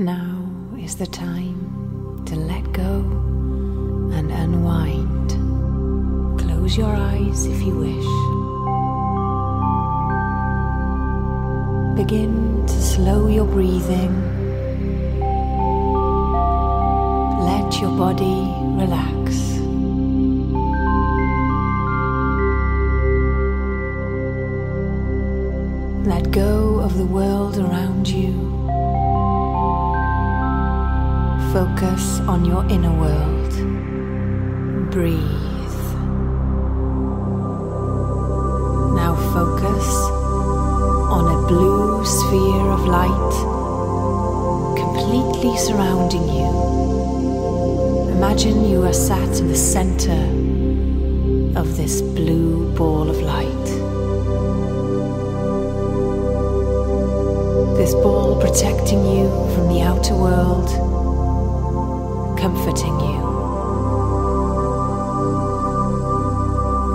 Now is the time to let go and unwind. Close your eyes if you wish. Begin to slow your breathing. Let your body relax. Let go of the world around you. Focus on your inner world. Breathe. Now focus on a blue sphere of light completely surrounding you. Imagine you are sat in the center of this blue ball of light. This ball protecting you from the outer world, comforting you.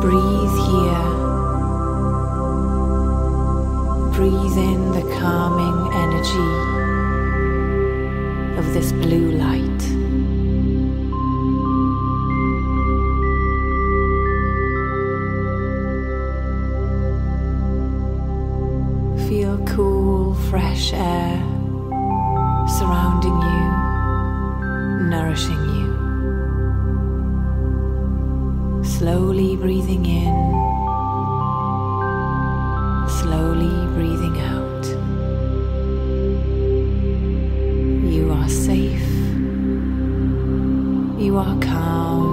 Breathe here. Breathe in the calming energy of this blue light. Feel cool, fresh air Slowly breathing in, slowly breathing out. You are safe, you are calm.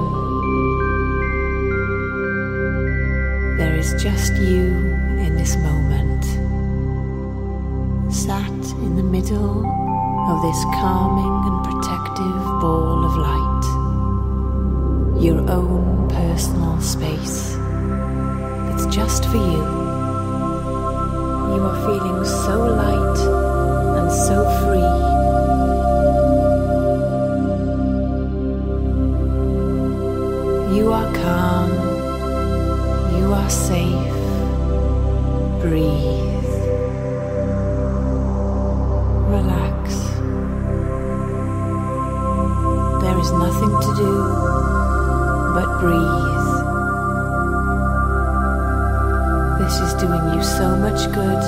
There is just you in this moment sat in the middle of this calming and protective ball of light. Your own personal space that's just for you. You are feeling so light and so free. You are calm. You are safe. Breathe. Relax. There is nothing to do but breathe. This is doing you so much good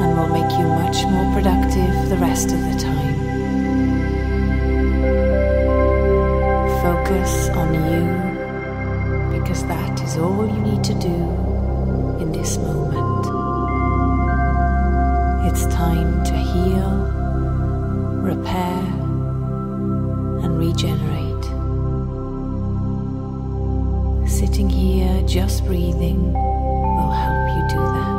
and will make you much more productive the rest of the time. Focus on you because that is all you need to do in this moment. It's time to heal, repair, and regenerate. Just breathing will help you do that.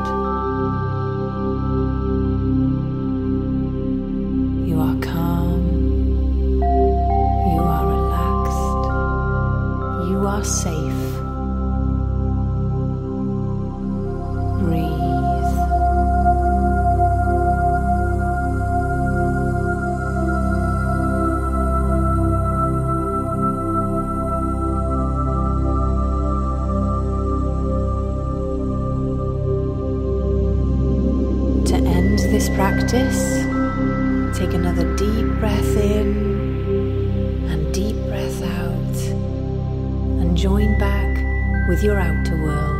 This practice, take another deep breath in and deep breath out, and join back with your outer world.